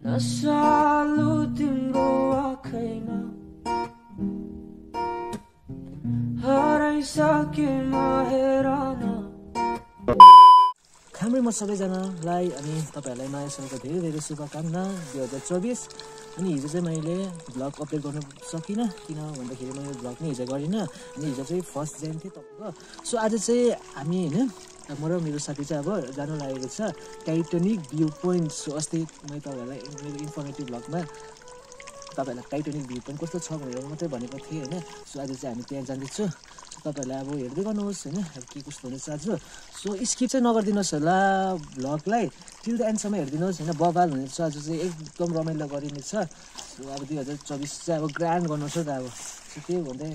नसालु हराइसके म खाम्रै म सबैजनालाई अनि तपाईँहरूलाई नयाँ सालको धेरै धेरै शुभकामना दुई हजार चौबिस अनि हिजो चाहिँ मैले भ्लग अपलोड गर्नु सकिनँ किन भन्दाखेरि मैले भ्लग नै हिजो गरिनँ अनि हिजो चाहिँ फर्स्ट जान थियो तपाईँको सो आज चाहिँ हामी होइन म र मेरो साथी चाहिँ अब जानु लागेको छ। टाइटोनिक भ्यू पोइन्ट सो अस्ति मैले तपाईँहरूलाई मेरो इन्फर्मेटिभ भ्लगमा तपाईँहरूलाई टाइटोनिक भ्यू पोइन्ट कस्तो छ भनेर मात्रै भनेको थिएँ होइन। सो आज चाहिँ हामी त्यहाँ जाँदैछु। तपाईँहरूलाई अब हेर्दै गर्नुहोस् होइन अब के कस्तो हुनेछ आज सो स्किप चाहिँ नगरिदिनुहोस् होला भ्लगलाई टिल द एन्डसम्म हेरिदिनुहोस् होइन बबाल हुनेछ आज चाहिँ एकदम रमाइलो गरिनेछ सो अब दुई हजार चौबिस चाहिँ अब ग्रान्ड गर्नु छ त अब। सो त्यही भन्दै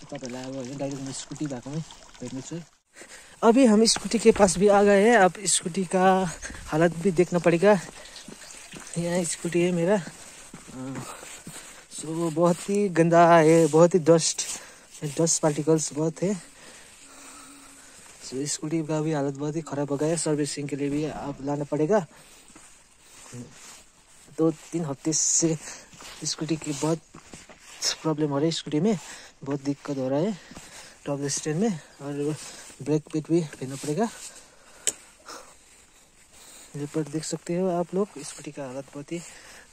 तपाईँहरूलाई अब होइन डाइरेक्ट स्कुटी भएकोमै भेट्नेछु अभी हम स्कूटी के पास भी आ गए हैं। अब स्कूटी का हालत भी देखना पड़ेगा। यहाँ स्कूटी है मेरा। सो, बहुत ही गंदा है, बहुत ही डस्ट डस्ट पार्टिकल्स बहुत है। सो, स्कूटी का भी हालत बहुत ही ख़राब हो गया है। सर्विसिंग के लिए भी अब लाना पड़ेगा। दो तीन हफ़्ते से स्कूटी की बहुत प्रॉब्लम हो रही है स्कूटी में। बहुत दिक्कत हो रहा है। टॉप स्टैंड में और ब्रेक पिट भी फेरना पड़ेगा। यहाँ पर देख सकते हो आप लोग स्कूटी का हालत बहुत ही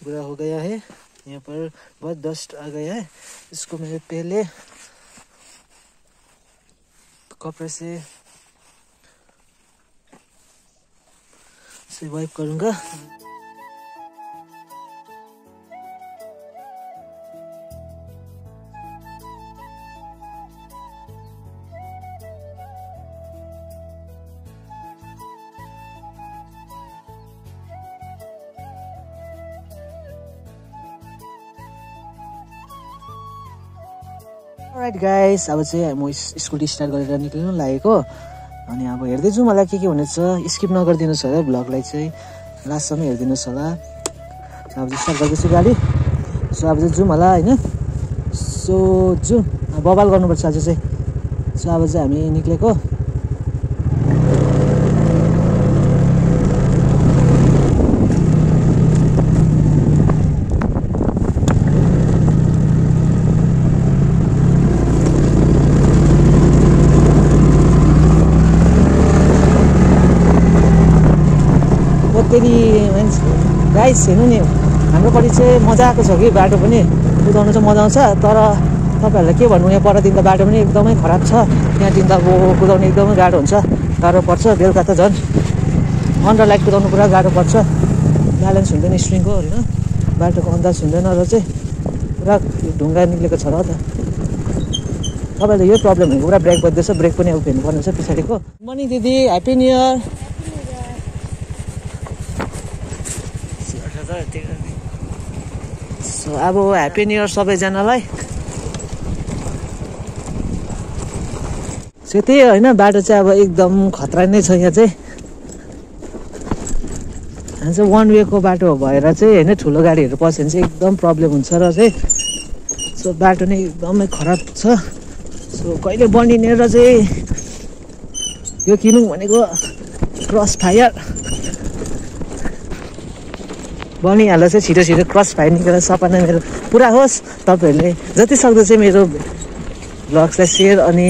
बुरा हो गया है। यहाँ पर बहुत डस्ट आ गया है। इसको मैं पहले कपड़े से से वाइप करूँगा। राइट गाइस अब चाहिँ म स्कुटी स्टार्ट गरेर निक्लिनु लागेको। अनि अब हेर्दै जाउँ मलाई के के हुनेछ। स्किप नगरिदिनुहोस् होला भ्लगलाई चाहिँ लास्टसम्म हेरिदिनुहोस् होला। अब स्टार्ट गर्दैछु गाडी। सो अब चाहिँ जाउँ होला होइन? सो जाउँ। बबाल गर्नुपर्छ आज चाहिँ। सो अब चाहिँ हामी निक्लेको। मान्छे गाइस हेर्नु नि। हाम्रोपट्टि चाहिँ मजाको छ कि बाटो पनि। कुदाउनु चाहिँ मजा आउँछ। तर तपाईँहरूलाई के भन्नु यहाँ परदेखि त बाटो पनि एकदमै खराब छ। यहाँदेखि त अब कुदाउनु एकदमै गाह्रो हुन्छ। गाह्रो पर्छ। बेलुका त झन् अन्डर लाइट कुदाउनु पुरा गाह्रो पर्छ। ब्यालेन्स हुँदैन स्ट्रिङको होइन? बाटोको अन्दाज हुँदैन र चाहिँ पुरा ढुङ्गा निक्लेको छ र त। तपाईँहरूले यो प्रब्लम भनेको पुरा ब्रेक बज्दैछ। ब्रेक पनि अब फेर्नु पर्ने छ पछाडिको। मर्निङ दिदी ह्याप्पी न्यु इयर सो अब ह्याप्पी न्यु इयर सबैजनालाई। सो त्यही होइन? बाटो चाहिँ अब एकदम खतरा नै छ यहाँ चाहिँ। चाहिँ वान वेको बाटो भएर चाहिँ होइन? ठुलो गाडीहरू पस्यो भने चाहिँ एकदम प्रब्लम हुन्छ र चाहिँ। सो बाटो नै एकदमै खराब छ। सो कहिले बनिने र चाहिँ यो किनौँ भनेको क्रस फायर बनिहाल्दा चाहिँ छिटो छिटो क्रस फायर निकालेर सपना मेरो पुरा होस्। तपाईँहरूले जति सक्दो चाहिँ मेरो भ्लग्सलाई सेयर अनि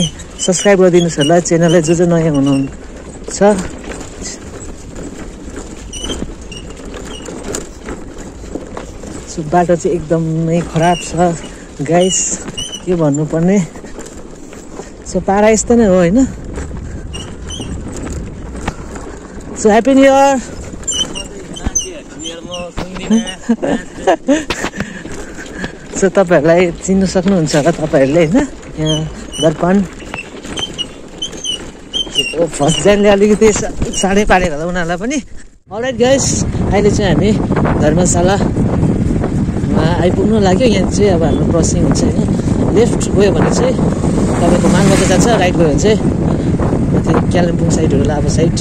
सब्सक्राइब गरिदिनुहोस् होला। च्यानललाई जो जो नयाँ हुनुहुन्छ। बाटो चाहिँ एकदमै खराब छ। गाइस के भन्नुपर्ने। सो पारा यस्तो नै हो होइन? So happy new year so तपाईँहरूलाई चिन्नु सक्नुहुन्छ होला तपाईँहरूले होइन? यहाँ दर्पण। फर्स्ट जानेले अलिकति सा- साह्रै पारेको होला उनीहरूलाई पनि। अलराइट गाइस अहिले चाहिँ हामी धर्मशालामा आइपुग्नु लाग्यो। यहाँ चाहिँ अब हाम्रो क्रसिङ हुन्छ होइन? लेफ्ट गयो भने चाहिँ तपाईँको मालबजार जान्छ राइट गयो भने चाहिँ कालिम्पोङ साइडहरू लाभा साइड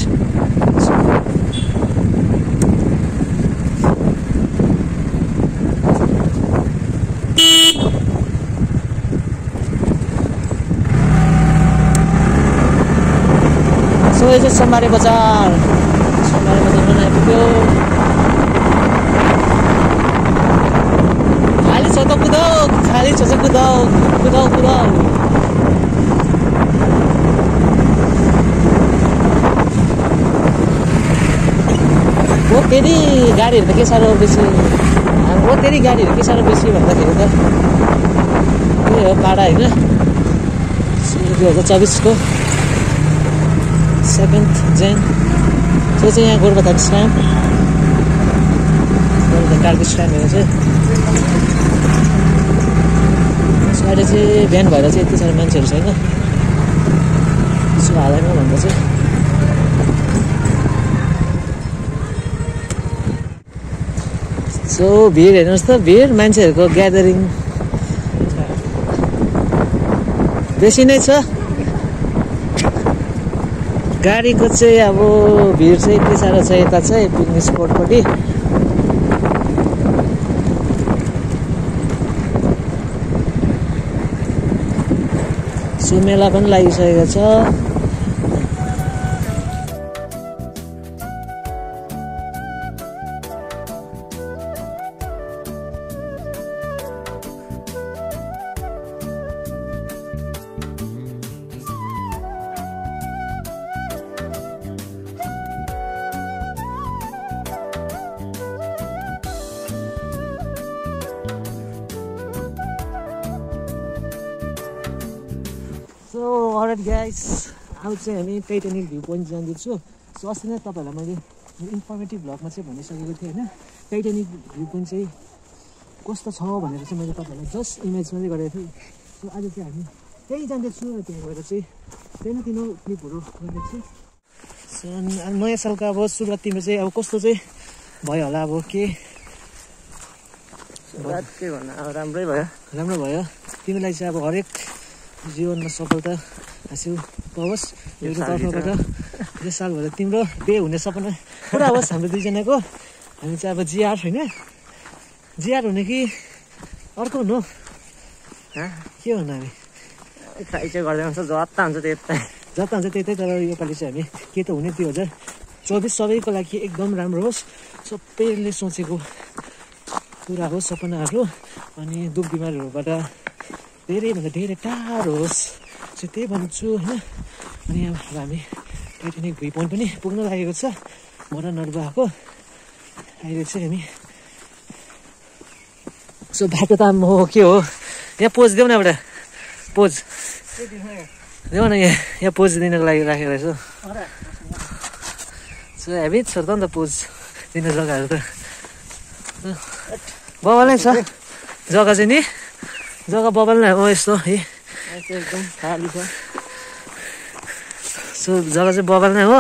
पुगेको सोमबारे बजार सोमबारे बजारमा आइपुग्यो खाली छ त कुदाउ खाली छ चाहिँ कुदाउ कुदाउ कुदाउ हो फेरि गाडीहरू त के साह्रो बेसी हो फेरि गाडीहरू के साह्रो बेसी भन्दाखेरि त त्यही हो पाडा होइन दुई हजार चौबिसको सेभेन्थ जेन त्यो चाहिँ यहाँ गोरुबथान स्ट्याम्प गोरुबथान कार्को स्ट्याम्पहरू चाहिँ अहिले चाहिँ बिहान भएर चाहिँ यति साह्रो मान्छेहरू छैन सो हालैमा भन्दा चाहिँ सो भिड हेर्नुहोस् त भिड मान्छेहरूको ग्यादरिङ बेसी नै छ गाडीको चाहिँ अब भिड चाहिँ यति साह्रो छ यता चाहिँ पिकनिक स्पोटपट्टि। सो मेला पनि लागिसकेको छ। सो अलराइट गाइस अब चाहिँ हामी टाइटानिक भ्यू पोइन्ट जाँदैछु। सो अस्ति नै तपाईँहरूलाई मैले इन्फर्मेटिभ भ्लगमा चाहिँ भनिसकेको थिएँ होइन? टाइटानिक भ्यू पोइन्ट चाहिँ कस्तो छ भनेर चाहिँ मैले तपाईँहरूलाई जस्ट इमेज मात्रै गरेको थिएँ। सो आज चाहिँ हामी त्यहीँ जाँदैछु र त्यहाँ गएर चाहिँ त्यही न तिनीहरू क्लिपहरू गर्दैछु नयाँ सालको अब सुरुवात तिम्रो चाहिँ अब कस्तो चाहिँ भयो होला अब के? के भन्नु? अब राम्रै भयो। राम्रो भयो। तिमीलाई चाहिँ अब हरेक जीवनमा सफलता हासिल पाओस्। यो मेरो। तर्फबाट यो सालभर तिम्रो बे हुने सपना पुरा होस् हाम्रो दुईजनाको। हामी चाहिँ अब जिआर होइन। जिआर हुने कि अर्को हुनु? हँ? के हुनु हामी? ट्राई चाहिँ गर्दै हुन्छ जता हुन्छ त्यता जता हुन्छ त्यतै तर योपालि चाहिँ हामी के त हुने दुई हजार चौबिस सबैको लागि एकदम राम्रो होस्। सबैले सोचेको कुरा होस् सपनाहरू। अनि दुःख बिमारहरूबाट धेरैभन्दा धेरै टाढो होस्। चाहिँ त्यही भन्छु होइन? अनि अब हामी टाइटानिक भ्यू पोइन्ट पनि पुग्न लागेको छ मर नर्बाको अहिले चाहिँ हामी सो बाटो त हो के हो? यहाँ पोज देऊ न एउटा। पोज। देऊ न यहाँ यहाँ पोज दिनको लागि राखेको रहेछ सो हेभी छ त नि त पोज दिने जग्गाहरू त। बबल छ। जग्गा चाहिँ नि? जग्गा बबल नै हो यस्तो है? एकदम खाली छ सो जग्गा चाहिँ बबल नै हो।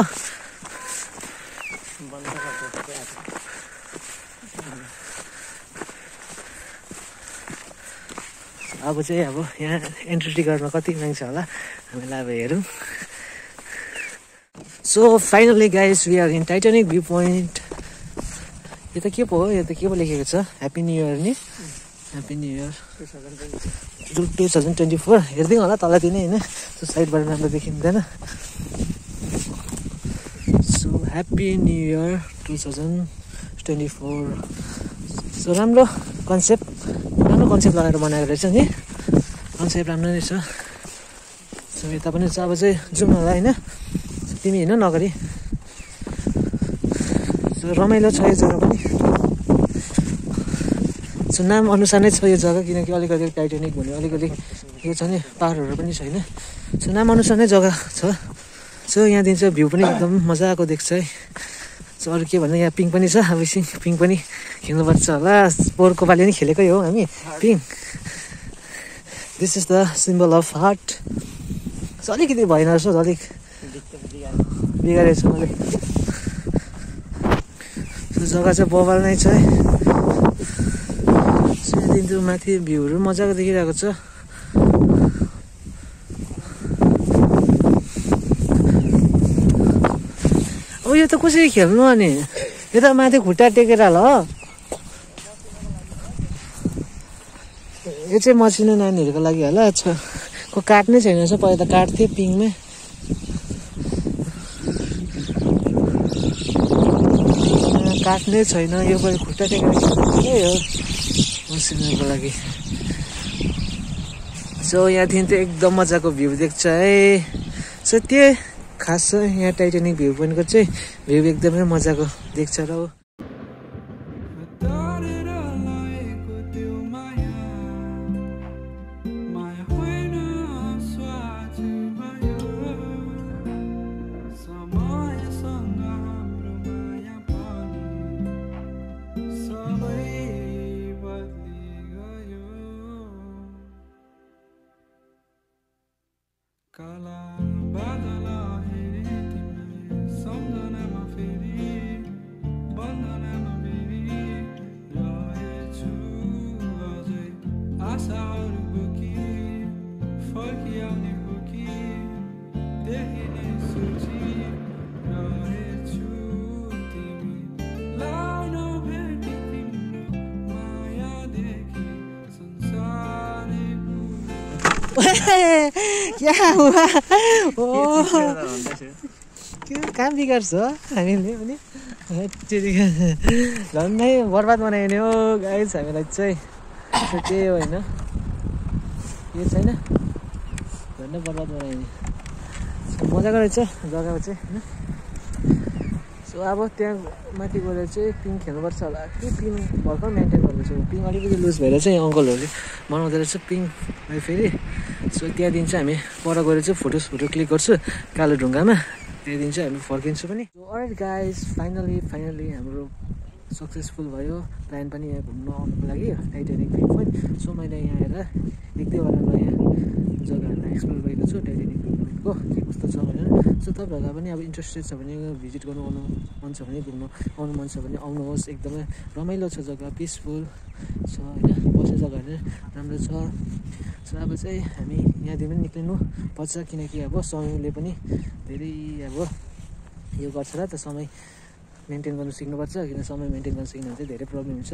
अब चाहिँ अब यहाँ एन्ट्री टिकटमा कति माग्छ होला हामीलाई अब हेरौँ। So finally guys we are in Titanic view point यो त के पो हो? यो त के पो लेखेको छ? ह्याप्पी न्यु इयर नि? Happy new year two two thousand twenty four हेरिदिउँ होला तलतिर नै होइन। त्यो साइडबाट राम्रो देखिँदैन so happy new year two thousand twenty four so राम्रो कन्सेप्ट राम्रो कन्सेप्ट लगाएर बनाएको रहेछ नि। कन्सेप्ट राम्रो नै छ। सो यता पनि अब चाहिँ जाउँ होला होइन। तिमी हिँड नगरी सो रमाइलो छ यो जग्गा पनि। सो नाम अनुसार नै छ यो जग्गा किनकि अलिकति टाइटेनिक भन्ने अलिकति यो छ नि पाहाडहरू पनि छैन। सो नाम अनुसार नै जग्गा छ। सो यहाँदेखि चाहिँ भ्यू पनि एकदम मजाको देख्छ है। सो अरू के भन्दा यहाँ पिङ पनि छ। अब एकछिन पिङ पनि खेल्नुपर्छ होला। पोहोरको पालि पनि खेलेकै हो हामी। पिङ this is the symbol of heart so अलिकति भएन रहेछ अलिक बिगारेको छु मैले जग्गा चाहिँ बबाल नै छ त्यो माथि भ्यूहरू मजाको देखिरहेको छ। अब यो त कसरी खेल्नु अनि? यो त माथि खुट्टा टेकेर ल। यो चाहिँ मसिनो नानीहरूको लागि होला को काट्नै छैन रहेछ पहिला त काट्थ्यो पिङमै। काट्नै छैन यो पनि खुट्टा टेकेर के हो मसिनोको लागि। सो यहाँदेखि चाहिँ एकदम मजाको भ्यू देख्छ है। सो त्यही खास छ यहाँ टाइटेनिक भ्यू पोइन्टको चाहिँ भ्यू एकदमै मजाको देख्छ र काम बिगार्छ हामीले हेत्तेरिका झन्डै बर्बाद बनाइने हो गाइस हामीलाई चाहिँ। त्यही होइन यो छैन झन्डै बर्बाद बनाइने मजाको रहेछ जग्गा चाहिँ होइन सो अब त्यहाँ माथि गएर चाहिँ पिङ खेल्नुपर्छ होला के पिङ भर्खर मेन्टेन गर्दैछु पिङ अलिकति लुज भएर चाहिँ अङ्कलहरूले बनाउँदो रहेछ पिङलाई फेरि सो त्यहाँदेखि चाहिँ हामी पर गएर चाहिँ फोटो फोटो क्लिक गर्छु कालो ढुङ्गामा त्यहाँदेखि चाहिँ हामी फर्किन्छु पनि अरेट गाइस फाइनली फाइनली हाम्रो सक्सेसफुल भयो प्लान पनि यहाँ घुम्नु आउनुको लागि टाइटेनिक भ्यू पोइन्ट सो मैले यहाँ आएर एक दुईवटा नयाँ जग्गाहरूलाई एक्सप्लोर गरेको छु टाइटेनिक भ्यू पोइन्टको के कस्तो छ भनेर। सो तपाईँहरूलाई पनि अब इन्ट्रेस्टेड छ भने भिजिट गर्नु आउनु मन छ भने घुम्नु आउनु मन छ भने आउनुहोस्। एकदमै रमाइलो छ जग्गा पिसफुल छ होइन? बस्ने जग्गाहरू राम्रो छ। सो अब चाहिँ हामी यहाँदेखि पनि निक्लिनु पर्छ किनकि अब समयले पनि धेरै अब यो गर्छ र त समय मेन्टेन गर्नु सिक्नुपर्छ किन समय मेन्टेन गर्नु सिक्नु चाहिँ धेरै प्रब्लम हुन्छ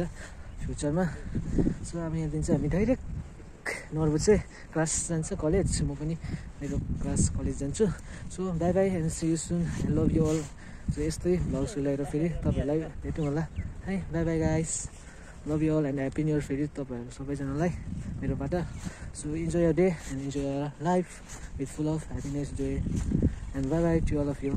फ्युचरमा। सो अब यहाँदेखि चाहिँ हामी डाइरेक्ट नर्बु चाहिँ क्लास जान्छ कलेज। म पनि मेरो क्लास कलेज जान्छु। So bye bye and see you soon love you all so यस्तै भ्लग्स ल्याएर फेरि तपाईँहरूलाई भेटौँ होला। है bye bye guys love you all and happy new year फेरि तपाईँहरू सबैजनालाई मेरोबाट। So enjoy your day and enjoy your life with full of happiness joy and bye bye to all of you